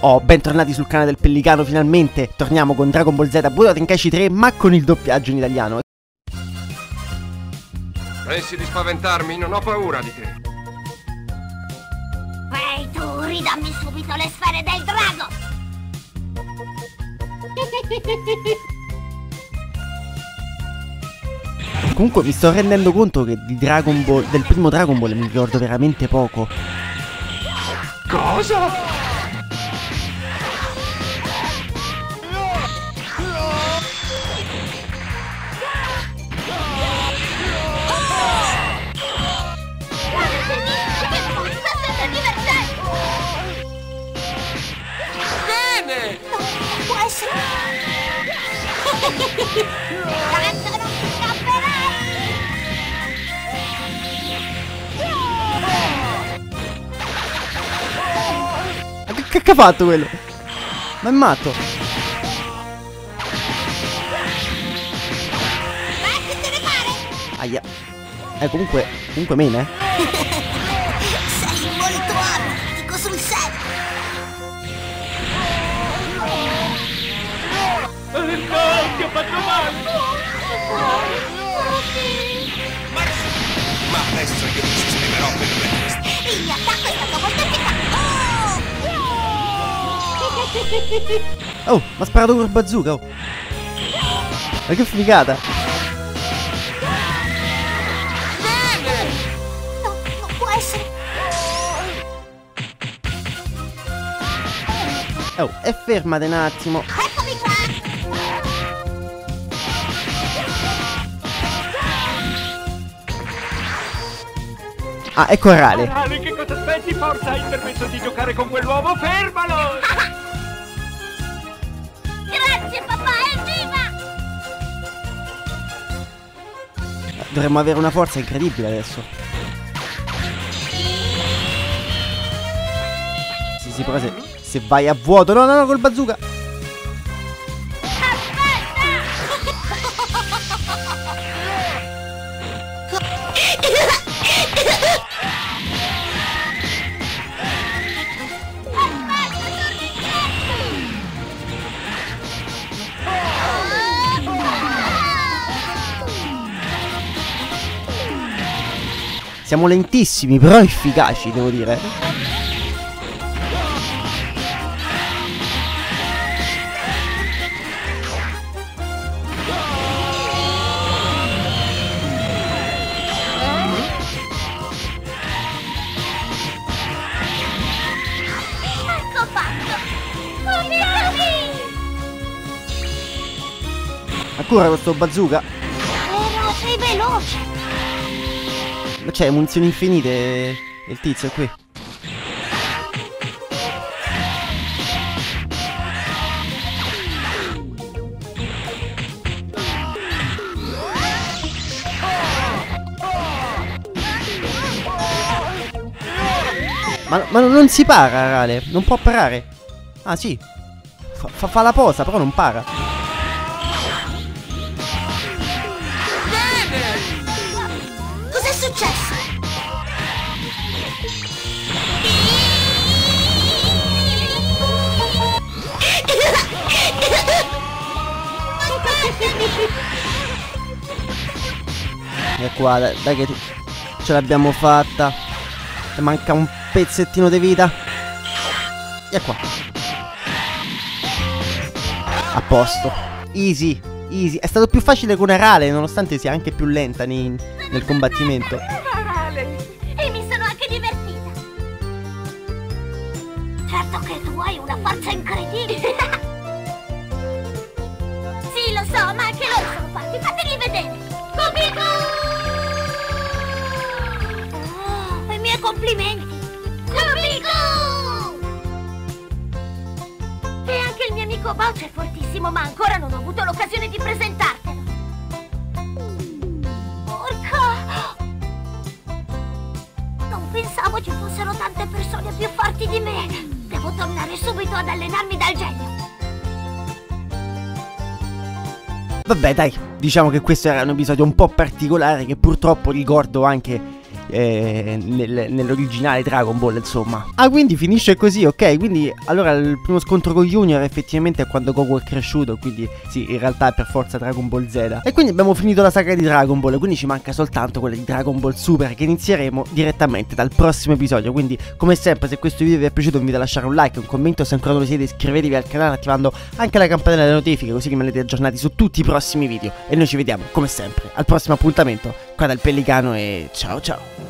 Oh, bentornati sul canale del Pellicano, finalmente torniamo con Dragon Ball Z Budokai Tenkaichi 3, ma con il doppiaggio in italiano. Pensi di spaventarmi? Non ho paura di te. Ehi tu, ridammi subito le sfere del drago! Comunque mi sto rendendo conto che di Dragon Ball, del primo Dragon Ball mi ricordo veramente poco. Cosa? Non ti scapperai! Che cacchio ha fatto quello? Ma è matto. Ma che te ne pare? Aia. Eh, comunque, comunque mena, eh. Sei molto abile, dico sul serio! Ma adesso io mi sistemerò per teste. Il mio attacco è stato molto efficace! Oh, mi ha sparato col bazooka, oh. Ma che figata. No, non può essere! Oh, e fermate un attimo. Ah, ecco Rale. Ale, che cosa aspetti? Forza, hai il permesso di giocare con quell'uomo? Fermalo! Grazie papà, evviva! Dovremmo avere una forza incredibile adesso. Sì, sì, però se, se vai a vuoto. No, no, no, col bazooka. Siamo lentissimi, però efficaci, devo dire. Ecco fatto! Aiutami! Ancora questo bazooka. Però sei veloce! C'è munizioni infinite. Il tizio è qui. Ma, ma non si para, Rale. Non può parare. Ah, sì. Fa, fa- fa la posa, però non para. Successo? E qua, dai, dai che ti- ce l'abbiamo fatta. E manca un pezzettino di vita. E qua. A posto. Easy, easy. È stato più facile con Arale, nonostante sia anche più lenta nei- nel combattimento. E mi sono anche divertita! Certo che tu hai una forza incredibile! Amico Bouch è fortissimo, ma ancora non ho avuto l'occasione di presentartelo! Porca! Non pensavo ci fossero tante persone più forti di me. Devo tornare subito ad allenarmi dal genio. Vabbè, dai, diciamo che questo era un episodio un po' particolare che purtroppo ricordo anche eh, nel- nell'originale Dragon Ball, insomma. Ah, quindi finisce così, ok? Quindi allora il primo scontro con Junior effettivamente è quando Goku è cresciuto, quindi sì, in realtà è per forza Dragon Ball Z. E quindi abbiamo finito la saga di Dragon Ball, quindi ci manca soltanto quella di Dragon Ball Super che inizieremo direttamente dal prossimo episodio. Quindi, come sempre, se questo video vi è piaciuto, vi invito a lasciare un like, un commento, se ancora non lo siete, iscrivetevi al canale attivando anche la campanella delle notifiche, così rimanete aggiornati su tutti i prossimi video. E noi ci vediamo, come sempre, al prossimo appuntamento qua dal Pellicano e ciao ciao.